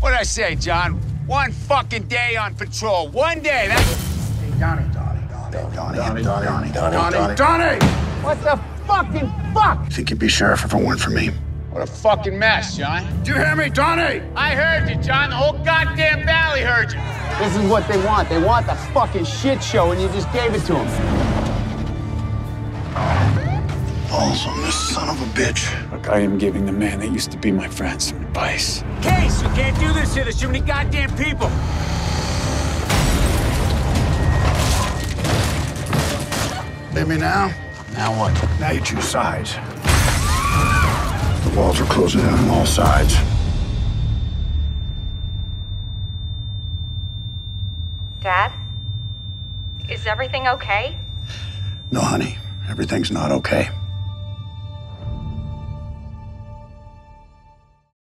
What'd I say, John? One fucking day on patrol. One day. That's. Hey, Donnie, Donnie, Donnie, Donnie, Donnie, Donnie, Donnie, Donnie, Donnie. What the fucking fuck? Think you'd be sheriff if it weren't for me? What a fucking mess, John. Do you hear me, Donnie? I heard you, John. The whole goddamn valley heard you. This is what they want. They want the fucking shit show, and you just gave it to them. Balls on this son of a bitch. Look, I am giving the man that used to be my friend some advice. Case, you can't do this here. There's too many goddamn people. Leave me now? Now what? Now you choose sides. The walls are closing in on all sides. Dad? Is everything okay? No, honey, everything's not okay.